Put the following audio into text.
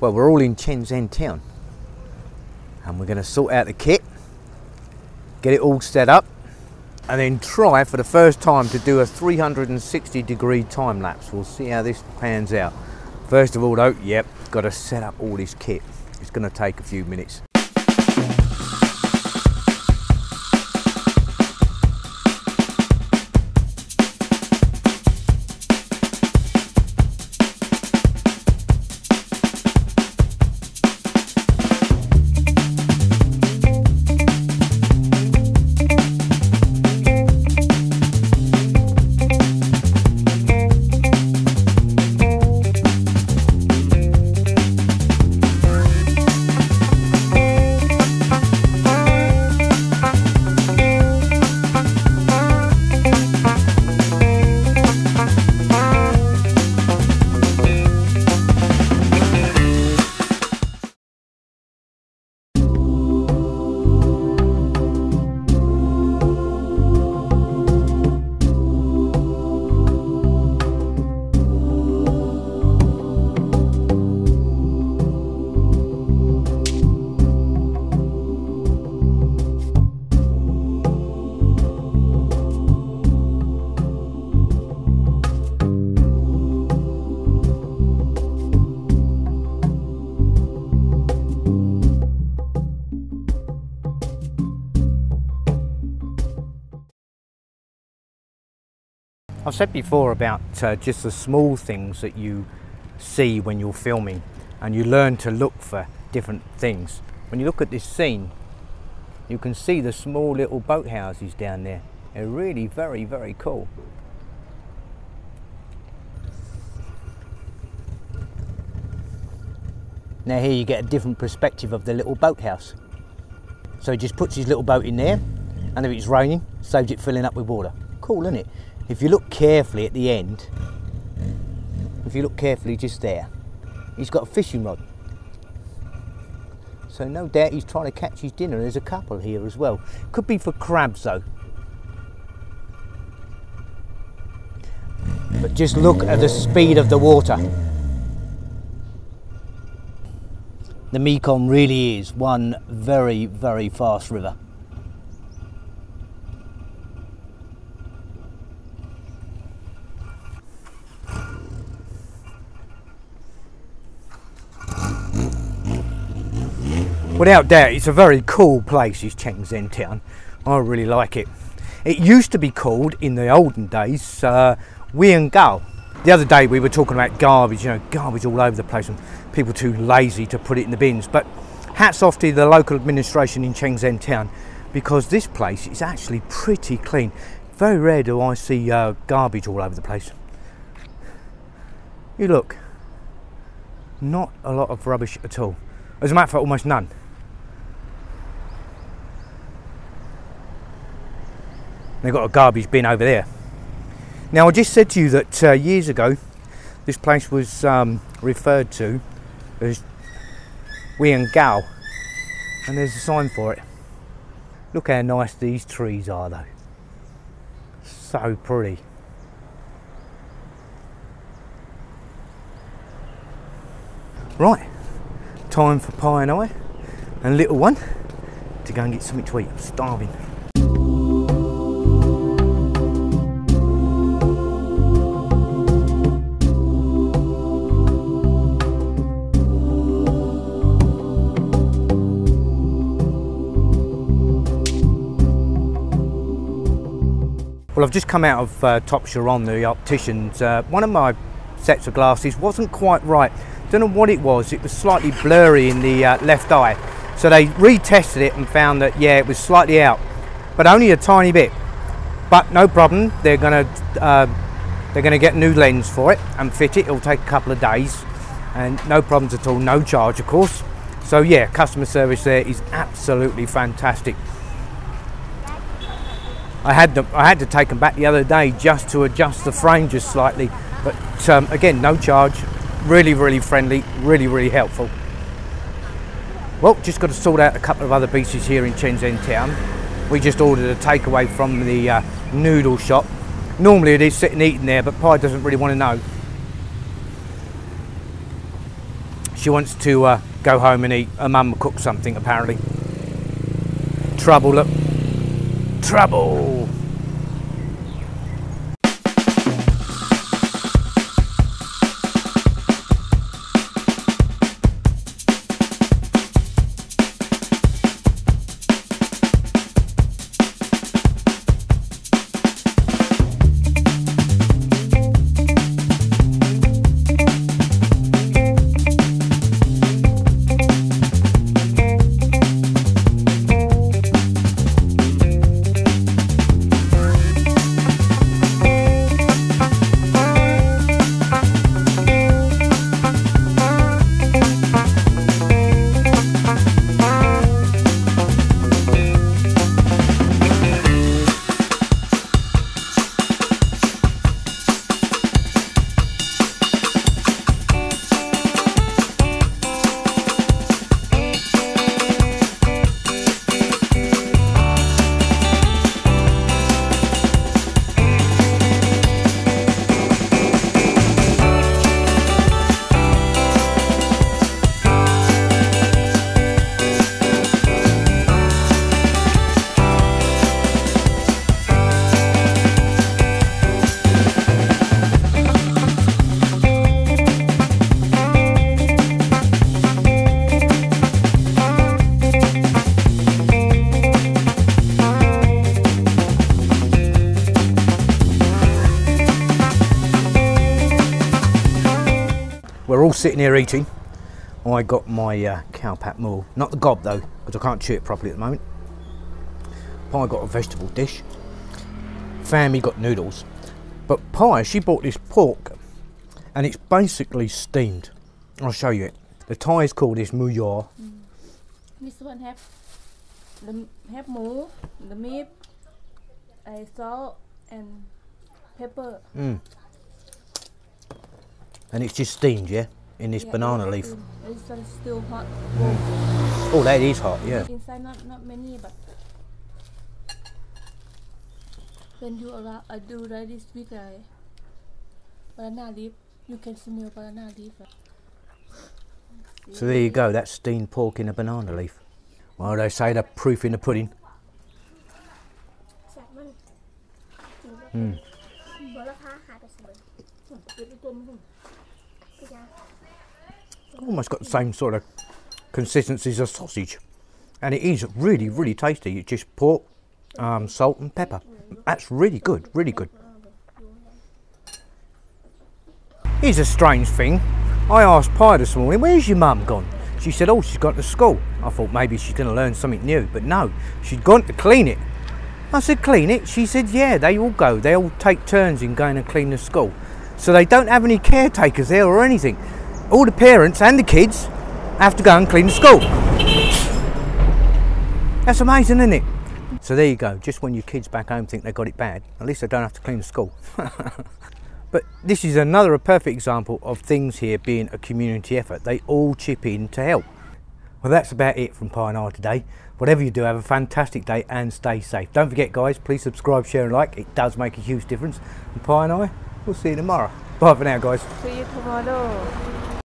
Well, we're all in Chiang Saen town and we're going to sort out the kit, get it all set up, and then try for the first time to do a 360 degree time lapse. We'll see how this pans out. First of all though, yep, got to set up all this kit. It's going to take a few minutes. I've said before about uh, just the small things that you see when you're filming and you learn to look for different things. When you look at this scene, you can see the small little boathouses down there. They're really very, very cool. Now here you get a different perspective of the little boathouse. So he just puts his little boat in there and if it's raining, saves it filling up with water. Cool, isn't it? If you look carefully at the end, if you look carefully just there, he's got a fishing rod. So no doubt he's trying to catch his dinner. There's a couple here as well. Could be for crabs though. But just look at the speed of the water. The Mekong really is one very, very fast river. Without doubt, it's a very cool place, this Chiang Saen town. I really like it. It used to be called, in the olden days, uh. The other day we were talking about garbage, you know, garbage all over the place and people too lazy to put it in the bins. But hats off to the local administration in Chiang Saen town because this place is actually pretty clean. Very rare do I see uh, garbage all over the place. You look, not a lot of rubbish at all. As a matter of fact, almost none. They've got a garbage bin over there. Now, I just said to you that uh, years ago, this place was um, referred to as Wiangao, and there's a sign for it. Look how nice these trees are, though. So pretty. Right, time for Pie and I and Little One to go and get something to eat. I'm starving. Well, I've just come out of uh, Top Charoen, the opticians. Uh, one of my sets of glasses wasn't quite right. Don't know what it was. It was slightly blurry in the uh, left eye. So they retested it and found that yeah, it was slightly out, but only a tiny bit. But no problem. They're gonna uh, they're gonna get a new lens for it and fit it. It'll take a couple of days, and no problems at all. No charge, of course. So yeah, customer service there is absolutely fantastic. I had them, I had to take them back the other day just to adjust the frame just slightly. But um, again, no charge. Really, really friendly. Really, really helpful. Well, just got to sort out a couple of other pieces here in Chiang Saen town. We just ordered a takeaway from the uh, noodle shop. Normally it is sitting eating there, but Pie doesn't really want to know. She wants to uh, go home and eat. Her mum will cook something apparently. Trouble. Trouble. We're all sitting here eating. I got my uh, khao pad meal, not the gob though, because I can't chew it properly at the moment. Pie got a vegetable dish. Family got noodles. But Pie, she bought this pork, and it's basically steamed. I'll show you it. The Thais call this muyor. This one have the have moo, the meat, uh, salt and pepper. Mm. And it's just steamed, yeah, in this Yeah, banana it's leaf. still- This one still hot. Oh, that is hot, yeah. Inside not not many, but when you allow, uh, do like this with uh, banana leaf, you can smell banana leaf. So there you go, that's steamed pork in a banana leaf. Well, they say the proof in the pudding. แ Almost got the same sort of consistency as a sausage. And it is really, really tasty. It's just pork, um, salt and pepper. That's really good, really good. Here's a strange thing. I asked Pie this morning, where's your mum gone? She said, oh, she's gone to school. I thought maybe she's going to learn something new, but no, she'd gone to clean it. I said, clean it? She said, yeah, they all go. They all take turns in going and clean the school. So they don't have any caretakers there or anything. All the parents and the kids have to go and clean the school. That's amazing, isn't it? So there you go. Just when your kids back home think they got it bad, at least they don't have to clean the school. but this is another perfect example of things here being a community effort. They all chip in to help. Well, that's about it from and today. Whatever you do, have a fantastic day and stay safe. Don't forget, guys, please subscribe, share, and like. It does make a huge difference. And I, we'll see you tomorrow. Bye for now, guys. See you tomorrow.